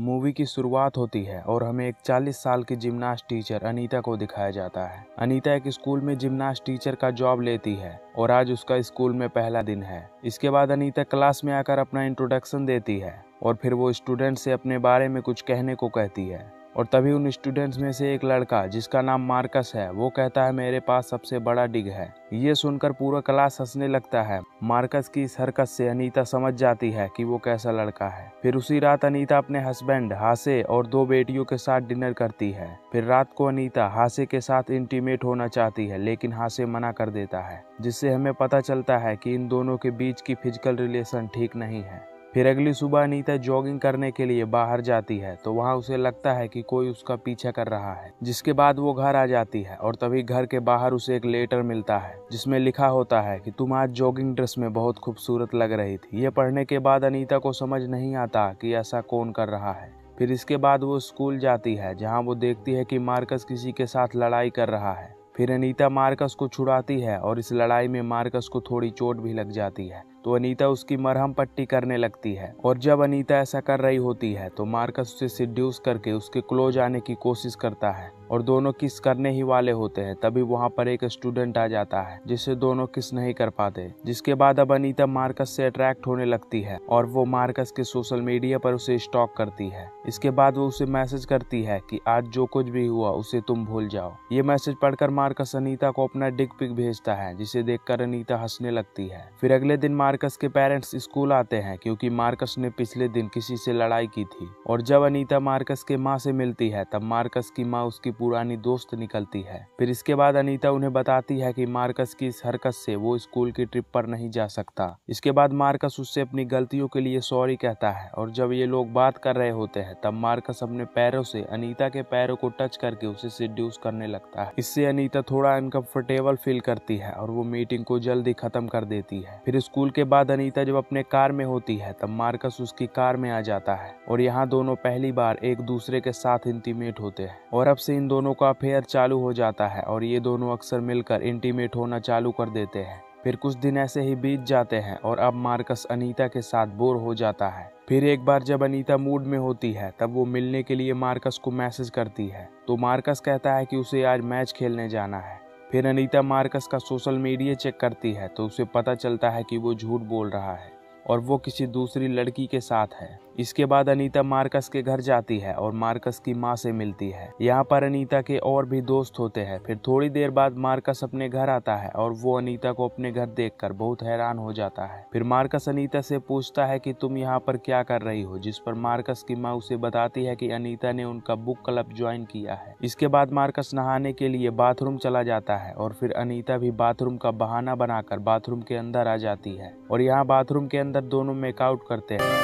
Movie की शुरुआत होती है और हमें एक 40 साल की जिमनास्ट टीचर अनीता को दिखाया जाता है। अनीता एक स्कूल में जिमनास्ट टीचर का जॉब लेती है और आज उसका स्कूल में पहला दिन है। इसके बाद अनीता क्लास में आकर अपना इंट्रोडक्शन देती है और फिर वो स्टूडेंट से अपने बारे में कुछ कहने को कहती है। और तभी उन स्टूडेंट्स में से एक लड़का, जिसका नाम मार्कस है, वो कहता है, मेरे पास सबसे बड़ा डिग है। ये सुनकर पूरा क्लास हंसने लगता है। मार्कस की इस हरकत से अनीता समझ जाती है कि वो कैसा लड़का है। फिर उसी रात अनीता अपने हस्बैंड हासे और दो बेटियों के साथ डिनर करती है। फिर रात को अनीता हासे के साथ इंटीमेट होना चाहती है, लेकिन हासे मना कर देता है, जिससे हमें पता चलता है कि इन दोनों के बीच की फ़िज़िकल रिलेशन ठीक नहीं है। फिर अगली सुबह अनीता जॉगिंग करने के लिए बाहर जाती है तो वहाँ उसे लगता है कि कोई उसका पीछा कर रहा है, जिसके बाद वो घर आ जाती है और तभी घर के बाहर उसे एक लेटर मिलता है, जिसमें लिखा होता है कि तुम आज जॉगिंग ड्रेस में बहुत खूबसूरत लग रही थी। ये पढ़ने के बाद अनीता को समझ नहीं आता कि ऐसा कौन कर रहा है। फिर इसके बाद वो स्कूल जाती है, जहाँ वो देखती है कि मार्कस किसी के साथ लड़ाई कर रहा है। फिर अनीता मार्कस को छुड़ाती है और इस लड़ाई में मार्कस को थोड़ी चोट भी लग जाती है। तो अनीता उसकी मरहम पट्टी करने लगती है। और जब अनीता ऐसा कर रही होती है तो मार्कस उसे सिड्यूस करके उसके क्लोज आने की कोशिश करता है। और दोनों किस करने ही वाले होते हैं, तभी वहाँ पर एक स्टूडेंट आ जाता है, जिसे दोनों किस नहीं कर पाते, जिसके बाद अब अनीता मार्कस से अट्रैक्ट होने लगती है, और वो मार्कस के सोशल मीडिया पर उसे स्टॉक करती है। इसके बाद वो उसे मैसेज करती है कि, आज जो कुछ भी हुआ, उसे तुम भूल जाओ। ये मैसेज पढ़कर मार्कस अनीता को अपना डिग पिक भेजता है, जिसे देखकर अनीता हंसने लगती है। फिर अगले दिन मार्कस के पेरेंट्स स्कूल आते हैं, क्योंकि मार्कस ने पिछले दिन किसी से लड़ाई की थी। और जब अनीता मार्कस के माँ से मिलती है, तब मार्कस की माँ उसकी पुरानी दोस्त निकलती है। फिर इसके बाद अनीता उन्हें बताती है कि मार्कस की इस हरकत से वो स्कूल की ट्रिप पर नहीं जा सकता। इसके बाद मार्कस उससे अपनी गलतियों के लिए सॉरी कहता है और जब ये लोग बात कर रहे होते हैं, तब मार्कस अपने पैरों से अनीता के पैरों को टच करके उसे सिड्यूस करने लगता है। इससे अनीता थोड़ा अनकंफर्टेबल फील करती है और वो मीटिंग को जल्दी खत्म कर देती है। फिर स्कूल के बाद अनीता जब अपने कार में होती है, तब मार्कस उसकी कार में आ जाता है और यहाँ दोनों पहली बार एक दूसरे के साथ इंटीमेट होते हैं और अब से इन दोनों का अफेयर चालू हो जाता है और ये दोनों अक्सर मिलकर इंटीमेट होना चालू कर देते हैं। फिर कुछ दिन ऐसे ही बीत जाते हैं और अब मार्कस अनीता के साथ बोर हो जाता है। फिर एक बार जब अनीता मूड में होती है, तब वो मिलने के लिए मार्कस को मैसेज करती है। तो मार्कस कहता है कि उसे आज मैच खेलने जाना है। फिर अनीता मार्कस का सोशल मीडिया चेक करती है तो उसे पता चलता है कि वो झूठ बोल रहा है। और वो किसी दूसरी लड़की के साथ है। इसके बाद अनीता मार्कस के घर जाती है और मार्कस की माँ से मिलती है। यहाँ पर अनीता के और भी दोस्त होते हैं। फिर थोड़ी देर बाद मार्कस अपने घर आता है और वो अनीता को अपने घर देखकर बहुत हैरान हो जाता है। फिर मार्कस अनीता से पूछता है कि तुम यहाँ पर क्या कर रही हो, जिस पर मार्कस की माँ उसे बताती है कि अनीता ने उनका बुक क्लब ज्वाइन किया है। इसके बाद मार्कस नहाने के लिए बाथरूम चला जाता है और फिर अनीता भी बाथरूम का बहाना बनाकर बाथरूम के अंदर आ जाती है। और यहाँ बाथरूम के अंदर दोनों मेकआउट करते हैं।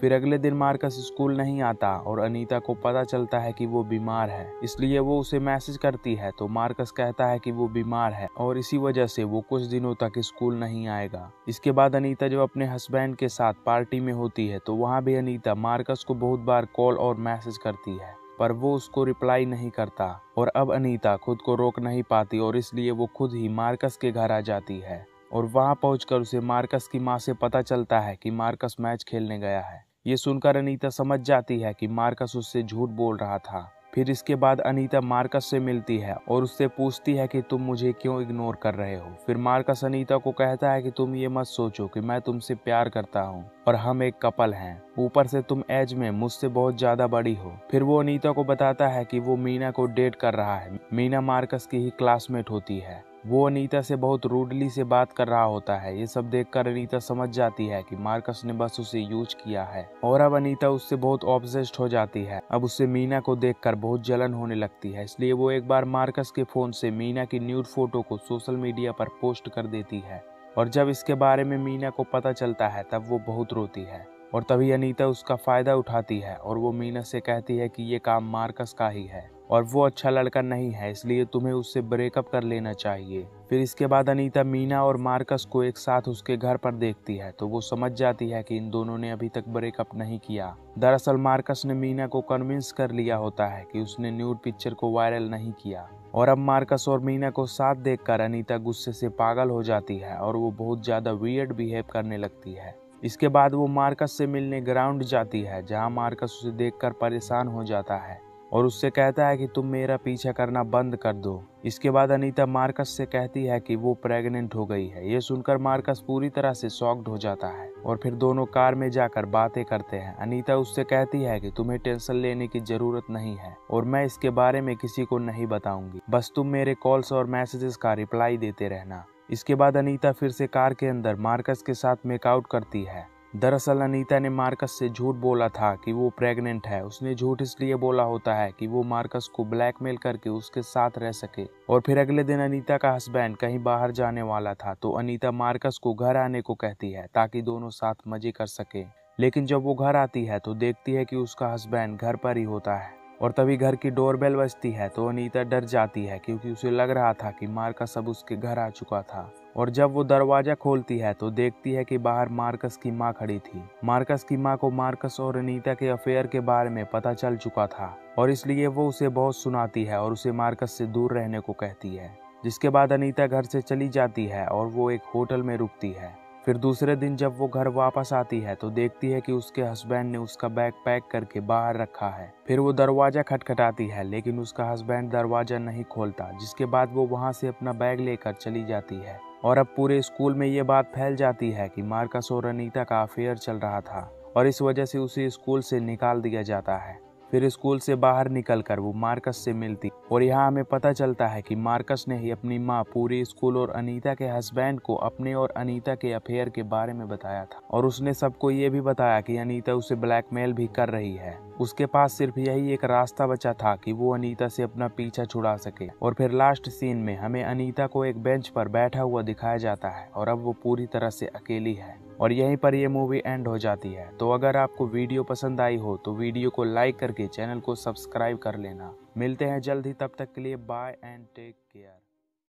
फिर अगले दिन मार्कस स्कूल नहीं आता और अनीता को पता चलता है कि वो बीमार है। इसलिए वो उसे मैसेज करती है तो मार्कस कहता है कि वो बीमार है और इसी वजह से वो कुछ दिनों तक स्कूल नहीं आएगा। इसके बाद अनीता जब अपने हस्बैंड के साथ पार्टी में होती है तो वहाँ भी अनीता मार्कस को बहुत बार कॉल और मैसेज करती है। पर वो उसको रिप्लाई नहीं करता और अब अनीता खुद को रोक नहीं पाती और इसलिए वो खुद ही मार्कस के घर आ जाती है और वहाँ पहुंचकर उसे मार्कस की माँ से पता चलता है कि मार्कस मैच खेलने गया है। ये सुनकर अनीता समझ जाती है कि मार्कस उससे झूठ बोल रहा था। फिर इसके बाद अनीता मार्कस से मिलती है और उससे पूछती है कि तुम मुझे क्यों इग्नोर कर रहे हो? फिर मार्कस अनीता को कहता है कि तुम ये मत सोचो कि मैं तुमसे प्यार करता हूँ और हम एक कपल हैं। ऊपर से तुम एज में मुझसे बहुत ज़्यादा बड़ी हो। फिर वो अनीता को बताता है कि वो मीना को डेट कर रहा है। मीना मार्कस की ही क्लासमेट होती है। वो अनीता से बहुत रूडली से बात कर रहा होता है। ये सब देखकर अनीता समझ जाती है कि मार्कस ने बस उसे यूज़ किया है। और अब अनीता उससे बहुत ऑब्जेस्ड हो जाती है। अब उससे मीना को देखकर बहुत जलन होने लगती है, इसलिए वो एक बार मार्कस के फ़ोन से मीना की न्यूड फ़ोटो को सोशल मीडिया पर पोस्ट कर देती है। और जब इसके बारे में मीना को पता चलता है, तब वो बहुत रोती है। और तभी अनीता उसका फ़ायदा उठाती है और वो मीना से कहती है कि ये काम मार्कस का ही है। और वो अच्छा लड़का नहीं है, इसलिए तुम्हें उससे ब्रेकअप कर लेना चाहिए। फिर इसके बाद अनीता, मीना और मार्कस को एक साथ उसके घर पर देखती है तो वो समझ जाती है कि इन दोनों ने अभी तक ब्रेकअप नहीं किया। दरअसल मार्कस ने मीना को कन्विंस कर लिया होता है कि उसने न्यूड पिक्चर को वायरल नहीं किया। और अब मार्कस और मीना को साथ देखकर अनीता गुस्से से पागल हो जाती है और वो बहुत ज़्यादा वियर्ड बिहेव करने लगती है। इसके बाद वो मार्कस से मिलने ग्राउंड जाती है, जहाँ मार्कस उसे देखकर परेशान हो जाता है। और उससे कहता है कि तुम मेरा पीछा करना बंद कर दो। इसके बाद अनीता मार्कस से कहती है कि वो प्रेग्नेंट हो गई है। ये सुनकर मार्कस पूरी तरह से शॉक्ड हो जाता है और फिर दोनों कार में जाकर बातें करते हैं। अनीता उससे कहती है कि तुम्हें टेंशन लेने की ज़रूरत नहीं है और मैं इसके बारे में किसी को नहीं बताऊँगी। बस तुम मेरे कॉल्स और मैसेजेस का रिप्लाई देते रहना। इसके बाद अनीता फिर से कार के अंदर मार्कस के साथ मेकआउट करती है। दरअसल अनीता ने मार्कस से झूठ बोला था कि वो प्रेग्नेंट है। उसने झूठ इसलिए बोला होता है कि वो मार्कस को ब्लैकमेल करके उसके साथ रह सके। और फिर अगले दिन अनीता का हस्बैंड कहीं बाहर जाने वाला था तो अनीता मार्कस को घर आने को कहती है ताकि दोनों साथ मज़े कर सके। लेकिन जब वो घर आती है तो देखती है कि उसका हस्बैंड घर पर ही होता है। और तभी घर की डोरबेल बजती है तो अनीता डर जाती है क्योंकि उसे लग रहा था कि मार्कस अब उसके घर आ चुका था। और जब वो दरवाज़ा खोलती है तो देखती है कि बाहर मार्कस की माँ खड़ी थी। मार्कस की माँ को मार्कस और अनीता के अफेयर के बारे में पता चल चुका था, और इसलिए वो उसे बहुत सुनाती है और उसे मार्कस से दूर रहने को कहती है, जिसके बाद अनीता घर से चली जाती है और वो एक होटल में रुकती है। फिर दूसरे दिन जब वो घर वापस आती है तो देखती है कि उसके हस्बैंड ने उसका बैग पैक करके बाहर रखा है। फिर वो दरवाज़ा खटखटाती है, लेकिन उसका हस्बैंड दरवाज़ा नहीं खोलता, जिसके बाद वो वहाँ से अपना बैग लेकर चली जाती है। और अब पूरे स्कूल में ये बात फैल जाती है कि मार्कस और अनीता का अफेयर चल रहा था और इस वजह से उसे स्कूल से निकाल दिया जाता है। फिर स्कूल से बाहर निकलकर वो मार्कस से मिलती। और यहाँ हमें पता चलता है कि मार्कस ने ही अपनी माँ पूरे स्कूल और अनीता के हस्बैंड को अपने और अनीता के अफेयर के बारे में बताया था। और उसने सबको ये भी बताया कि अनीता उसे ब्लैकमेल भी कर रही है। उसके पास सिर्फ़ यही एक रास्ता बचा था कि वो अनीता से अपना पीछा छुड़ा सके। और फिर लास्ट सीन में हमें अनीता को एक बेंच पर बैठा हुआ दिखाया जाता है। और अब वो पूरी तरह से अकेली है। और यहीं पर ये मूवी एंड हो जाती है। तो अगर आपको वीडियो पसंद आई हो तो वीडियो को लाइक करके चैनल को सब्सक्राइब कर लेना। मिलते हैं जल्द ही, तब तक के लिए बाय एंड टेक केयर